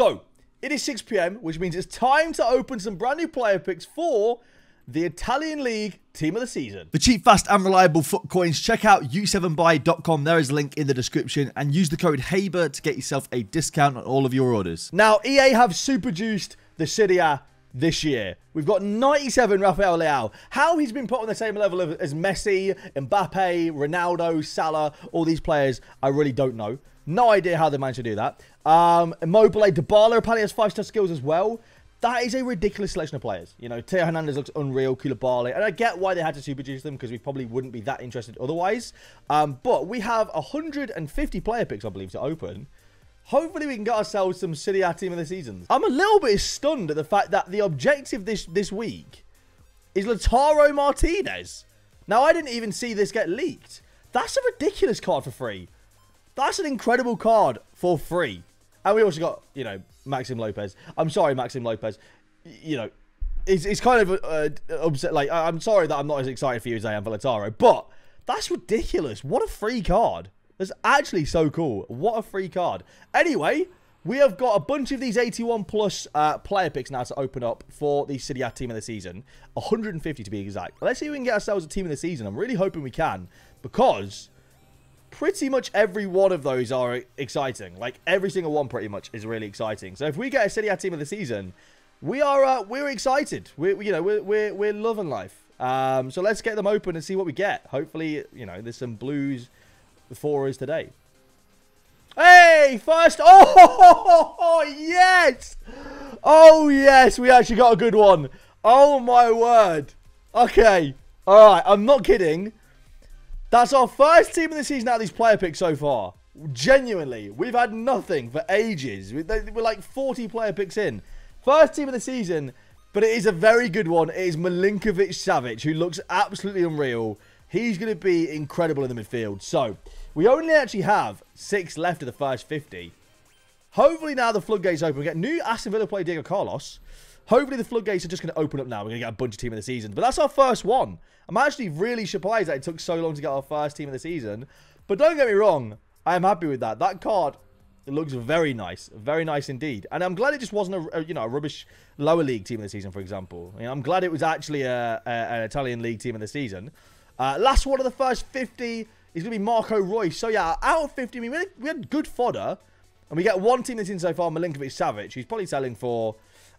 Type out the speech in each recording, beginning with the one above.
So, it is 6 p.m., which means it's time to open some brand new player picks for the Italian League Team of the Season. For cheap, fast, and reliable FUT coins, check out u7buy.com. There is a link in the description and use the code HABER to get yourself a discount on all of your orders. Now, EA have super juiced the Serie A this year. We've got 97 Rafael Leao. How he's been put on the same level of, as Messi, Mbappe, Ronaldo, Salah, all these players, I really don't know. No idea how they managed to do that. Um, Immobile, Dybala apparently has five-star skills as well. That is a ridiculous selection of players. You know, Theo Hernandez looks unreal, Koulibaly, and I get why they had to super juice them because we probably wouldn't be that interested otherwise. Um, but we have 150 player picks, I believe, to open. Hopefully we can get ourselves some Serie A team of the seasons. I'm a little bit stunned at the fact that the objective this, this week is Lautaro Martinez. Now, I didn't even see this get leaked. That's a ridiculous card for free. That's an incredible card for free. And we also got, you know, Maxime Lopez. I'm sorry, Maxime Lopez. You know, it's, it's kind of uh, upset. Like, I'm sorry that I'm not as excited for you as I am for Lautaro, but that's ridiculous. What a free card. That's actually so cool. What a free card. Anyway, we have got a bunch of these 81 plus uh, player picks now to open up for the City team of the season. 150 to be exact. Let's see if we can get ourselves a team of the season. I'm really hoping we can because pretty much every one of those are exciting. Like every single one pretty much is really exciting. So if we get a City team of the season, we are uh, we're excited. We're you know we're we're, we're loving life. Um, so let's get them open and see what we get. Hopefully you know there's some blues for us today. Hey, first. Oh, yes. Oh, yes. We actually got a good one. Oh, my word. Okay. All right. I'm not kidding. That's our first team of the season out of these player picks so far. Genuinely. We've had nothing for ages. We're like 40 player picks in. First team of the season, but it is a very good one. It is Milinkovic Savic, who looks absolutely unreal. He's going to be incredible in the midfield. So, we only actually have six left of the first 50. Hopefully now the floodgates open. We get new Aston Villa player Diego Carlos. Hopefully the floodgates are just going to open up now. We're going to get a bunch of team of the season. But that's our first one. I'm actually really surprised that it took so long to get our first team of the season. But don't get me wrong. I am happy with that. That card it looks very nice. Very nice indeed. And I'm glad it just wasn't a, a you know, a rubbish lower league team of the season, for example. I I'm glad it was actually a, a, an Italian league team of the season. Uh, last one of the first 50 is going to be Marco Reus. So, yeah, out of 50, I mean, we had, good fodder. And we get one team that's in so far, Milinkovic Savic, He's probably selling for,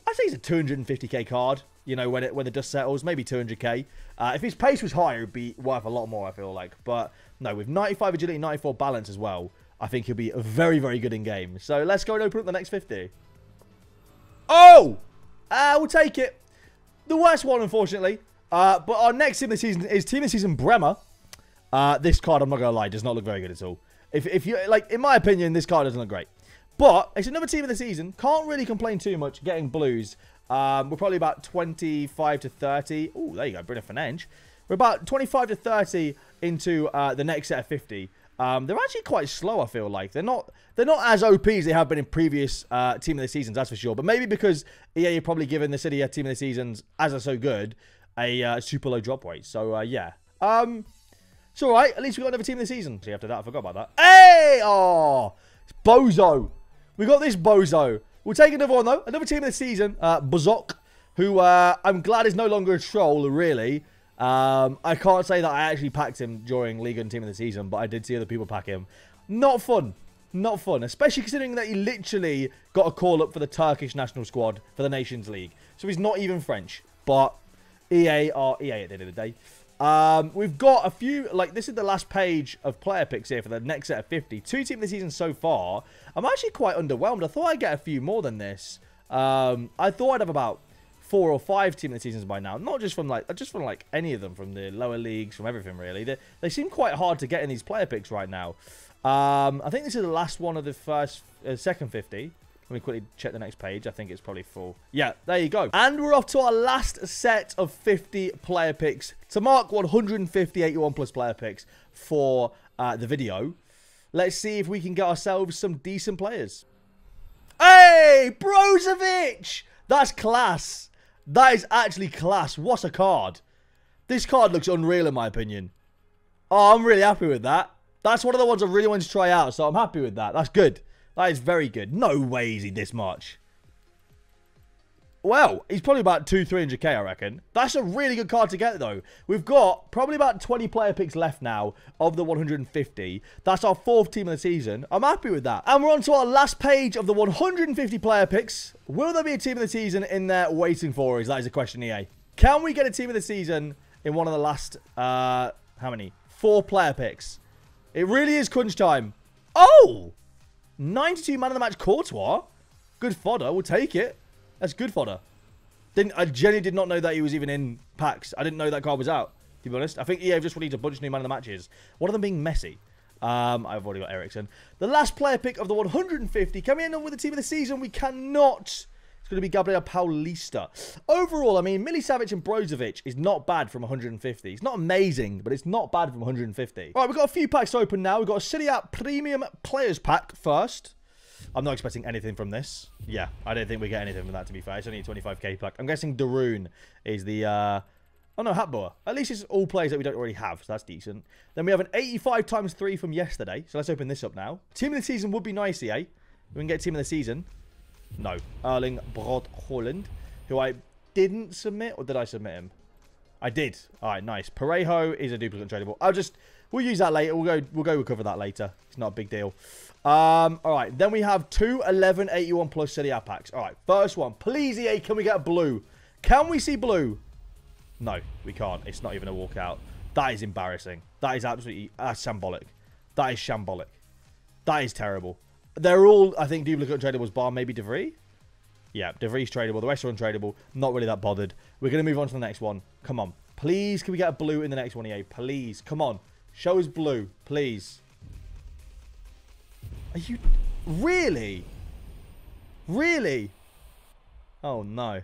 I'd say he's a 250k card. You know, when it when the dust settles, maybe 200k. Uh, if his pace was higher, it'd be worth a lot more, I feel like. But, no, with 95 agility, 94 balance as well, I think he'll be very, very good in game. So, let's go and open up the next 50. Oh! Uh, we'll take it. The worst one, unfortunately. Uh, but our next team this season is team this season Bremer. Uh, this card, I'm not going to lie, does not look very good at all. If, if you like, in my opinion, this card doesn't look great. But it's another team of the season. Can't really complain too much getting blues. Um, we're probably about 25 to 30. Oh, there you go, Bruno Fernandes. We're about 25 to 30 into uh, the next set of 50. Um, they're actually quite slow, I feel like. They're not they're not as OP as they have been in previous uh, Team of the Seasons, that's for sure. But maybe because EA are probably given the Serie A Team of the Seasons, as are so good, a uh, super low drop rate. So, uh, yeah. Um, it's all right. At least we got another team the season. See, after that, I forgot about that. Hey! Oh! Bozo. We got this Bozo. We'll take another one, though. Another team the season. Uh, Bozok, who uh, I'm glad is no longer a troll, really. Um, I can't say that I actually packed him during League and Team of the Season, but I did see other people pack him. Not fun. Not fun. Especially considering that he literally got a call up for the Turkish national squad for the Nations League. So he's not even French. But EA are EA at the end of the day. Um, we've got a few, like, this is the last page of player picks here for the next set of 50. Two team of the season so far. I'm actually quite underwhelmed. I thought I'd get a few more than this. Um, I thought I'd have about four or five team of the seasons by now. Not just from, like, just from, like, any of them. From the lower leagues, from everything, really. They, they seem quite hard to get in these player picks right now. Um, I think this is the last one of the first, uh, second 50. Let me quickly check the next page. I think it's probably full. Yeah, there you go. And we're off to our last set of 50 player picks to mark 150 81 plus player picks for uh, the video. Let's see if we can get ourselves some decent players. Hey, Brozovic! That's class. That is actually class. What a card. This card looks unreal in my opinion. Oh, I'm really happy with that. That's one of the ones I really want to try out, so I'm happy with that. That's good. That is very good. No way is he this much. Well, he's probably about two, 300k, I reckon. That's a really good card to get, though. We've got probably about 20 player picks left now of the 150. That's our fourth team of the season. I'm happy with that. And we're on to our last page of the 150 player picks. Will there be a team of the season in there waiting for us? That is a question, EA. Can we get a team of the season in one of the last, uh, how many? Four player picks. It really is crunch time. Oh! 92 man of the match Courtois. Good fodder. We'll take it. That's good fodder. Didn't I genuinely did not know that he was even in packs. I didn't know that card was out. To be honest, I think EA just released a bunch of new man of the matches. One of them being Messi. Um, I've already got Eriksen. The last player pick of the 150. Can we end up with the team of the season? We cannot. Going to be Gabriel Paulista. Overall, I mean, Milicevic and Brozovic is not bad from 150. It's not amazing, but it's not bad from 150. All right, we've got a few packs open now. We've got a Serie A Premium Players Pack first. I'm not expecting anything from this. Yeah, I don't think we get anything from that, to be fair. It's only a 25k pack. I'm guessing Darun is the... Uh... Oh, no, Hateboer. At least it's all players that we don't already have, so that's decent. Then we have an 85 times 3 from yesterday. So let's open this up now. Team of the season would be nice, eh? We can get team of the season. No. Erling Braut Haaland, who I didn't submit, or did I submit him? I did. All right, nice. Parejo is a duplicate tradable. I'll just... We'll use that later. We'll go, we'll go recover that later. It's not a big deal. Um, all right, then we have two 1181 plus city packs. All right, first one. Please, EA, can we get a blue? Can we see blue? No, we can't. It's not even a walkout. That is embarrassing. That is absolutely uh, shambolic. That is shambolic. That is terrible. They're all, I think, duplicate tradables bar maybe De Vrij. Yeah, De Vrij's tradable. The rest are untradable. Not really that bothered. We're going to move on to the next one. Come on. Please, can we get a blue in the next one, EA? Please. Come on. Show us blue. Please. Are you... Really? Really? Oh, no.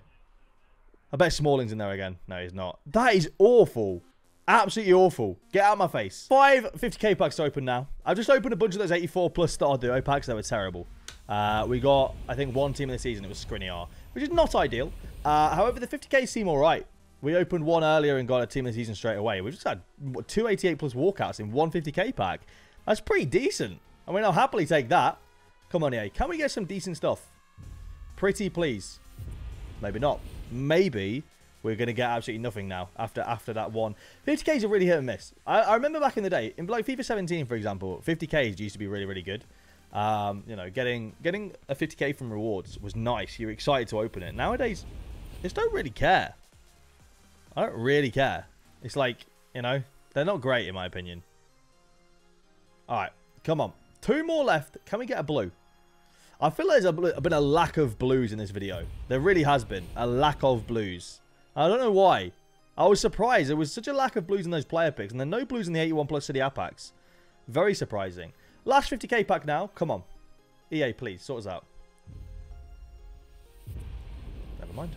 I bet Smalling's in there again. No, he's not. That is awful. Absolutely awful. Get out of my face. Five 50k packs to open now. I've just opened a bunch of those 84 plus star duo packs. They were terrible. Uh, we got, I think, one team in the season. It was Skriniar, which is not ideal. Uh, however, the 50k seem all right. We opened one earlier and got a team of the season straight away. We just had 288 plus walkouts in one 50k pack. That's pretty decent. I mean, I'll happily take that. Come on, EA. Can we get some decent stuff? Pretty please. Maybe not. Maybe we're going to get absolutely nothing now after after that one. 50k is a really hit and miss. I, I, remember back in the day, in like FIFA 17, for example, 50k used to be really, really good. Um, you know, getting getting a 50k from rewards was nice. You're excited to open it. Nowadays, just don't really care. I don't really care. It's like, you know, they're not great in my opinion. All right, come on. Two more left. Can we get a blue? I feel like there's been a lack of blues in this video. There really has been. A lack of blues. I don't know why. I was surprised. There was such a lack of blues in those player picks. And there are no blues in the 81 plus City packs. Very surprising. Last 50k pack now. Come on. EA, please. Sort us out. Never mind.